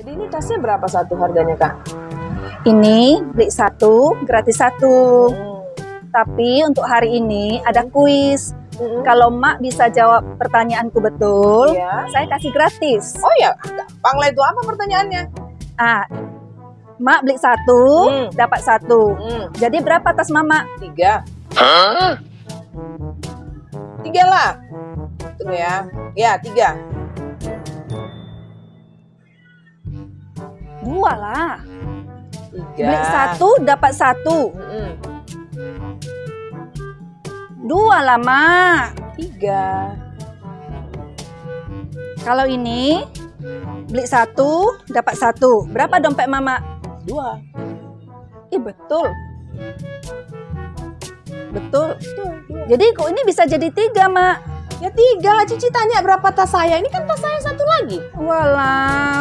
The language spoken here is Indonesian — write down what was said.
Jadi ini tasnya berapa satu harganya kak? Ini beli satu gratis satu. Hmm. Tapi untuk hari ini ada kuis. Mm-mm. Kalau Mak bisa jawab pertanyaanku betul, Iya. saya kasih gratis. Oh ya, gampang lah itu apa pertanyaannya? Ah, Mak beli satu, Hmm. dapat satu. Hmm, Jadi berapa tas Mama? tiga. Tiga lah. Tunggu ya. Ya, tiga. Dua lah. Tiga. Beli satu, dapat satu. Dua lah, Mak. Tiga. Kalau ini beli satu, dapat satu. Berapa dompet Mama? Dua. Ih, betul. Betul. Betul, dua. Jadi kok ini bisa jadi tiga, Mak? Ya tiga lah Cici tanya berapa tas saya. Ini kan tas saya satu lagi. Walah,